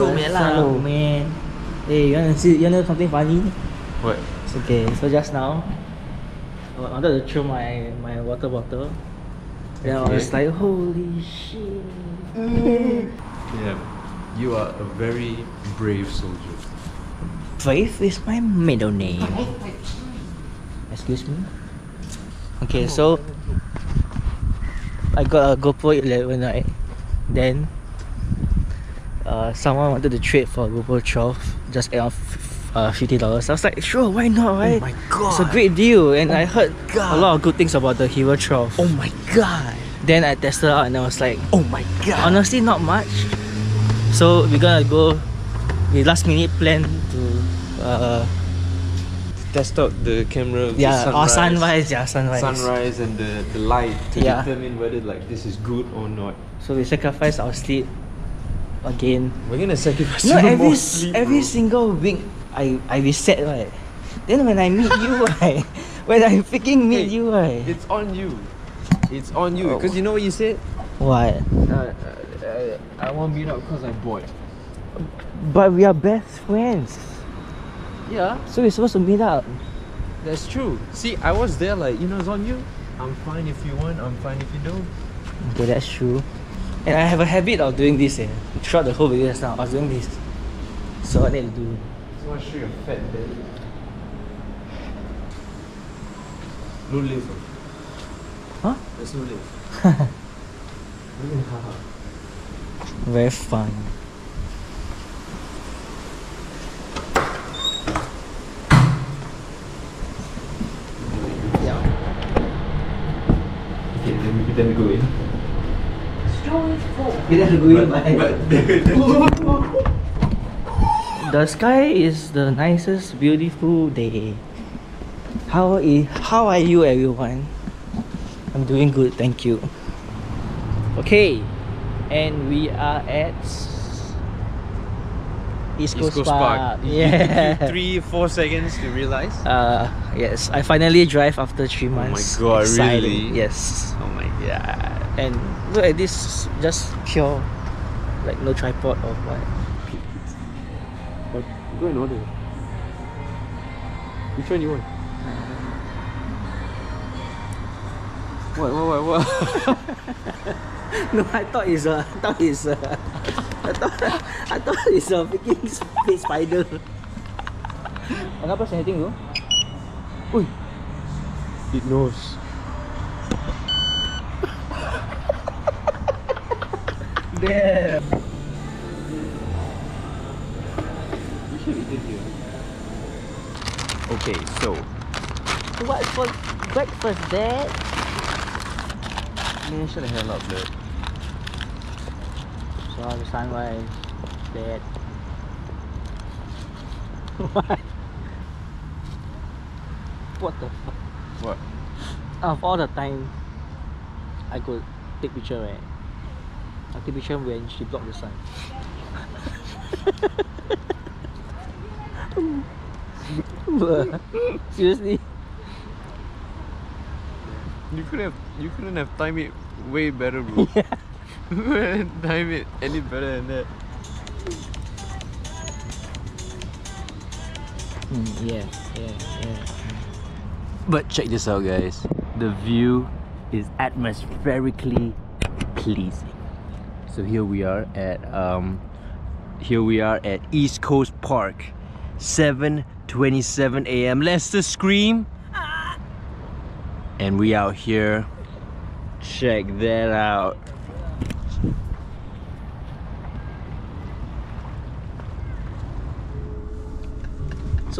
go, man, lah. Hello, man. Hey, you wanna see? You know something funny? What? It's okay. So just now, I wanted to throw my my water bottle. Then I was like, holy shit. Yeah. You are a very brave soldier. Faith is my middle name. Excuse me. Okay, oh. so I got a GoPro 11, right? Then uh, someone wanted to trade for a GoPro 12, just add on uh, fifty dollars. I was like, sure, why not, right? Oh my god, It's a great deal, and I heard God. a lot of good things about the Hero 12. Oh my god. Then I tested out, and I was like, Oh my god. honestly, not much. So we're gonna go. We last minute plan to uh, Test out the camera. the yeah, or sunrise, yeah, sunrise. Sunrise and the, the light to Yeah. determine whether like this is good or not. So we sacrifice our sleep again. We're gonna sacrifice No, every sleep, every bro. single week I I reset right. Then when I meet you right, when I freaking meet Hey, you right, It's on you. It's on you. Oh. Because you know what you said? what? Uh, uh, uh, I won't meet up because I bought. But we are best friends, Yeah, so we're supposed to meet up. that's true. See, I was there like, you know, it's on you. I'm fine if you want, I'm fine if you don't. Okay, that's true. And I have a habit of doing this. Eh. Throughout the whole video just now, I was doing this. So I need to do. So I show you a fat belly. No lift. Huh? There's no lift. Very fun. Yeah. Okay, then we, then we go in. We have to go in by. But, The sky is the nicest, beautiful day. How is how are you, everyone? I'm doing good, thank you. Okay, and we are at East Coast, East Coast Park. It- It took Yeah. you three, four seconds to realize. Uh, yes, I finally drive after three months. Oh my. God, Exciting, really? Yes. Oh my god. And look at this, just pure, like no tripod or what. But go and order. Which one you want? What, what, what, what? No, I thought it's a, I thought it's a, I thought, I thought it's a freaking space spider. Ang apa anything bro? Uy, it knows. damn. We should eat it here. Okay, so What for breakfast, Dad? man, shut the hell up, dude. The sunrise, Dad. what? What the fuck? What? Out of all the time I could take picture, right? I take picture when she blocked the sun. Seriously? You could have you couldn't have timed it way better, bro. you couldn't have it any better than that. Mm, yeah, yeah, yeah. But check this out, guys. The view is atmospherically pleasing. So here we are at um, here we are at East Coast Park, 7:27 a.m. Lester scream, and we out here. Check that out.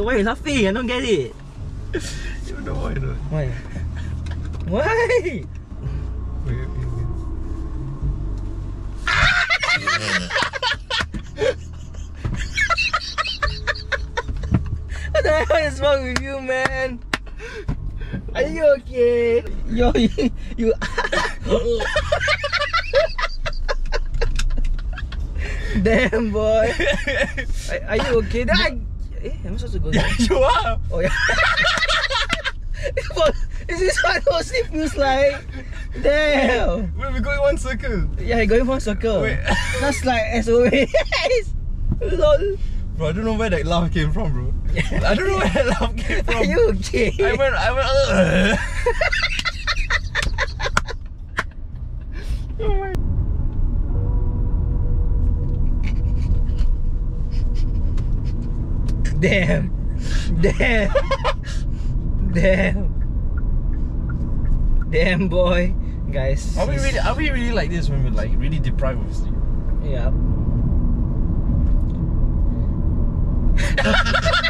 So why you laughing? I don't get it. You know why not? Why? Why? What the hell is wrong with you, man? Are you okay? Yo, you, you Damn boy. Are, are you okay? Then Eh, am I supposed to go there? you are. Oh yeah. Is this what no sleep feels like? Damn. Wait, we're going one circle. Yeah, going one circle. Wait. That's like SOS. Lol. Bro, I don't know where that laugh came from, bro. I don't know where that laugh came from. Are you okay? I went, I went. Uh. Damn. Damn. Damn. Damn boy. Guys. Are we really? Are we really like this when we're like really deprived of sleep? Yeah.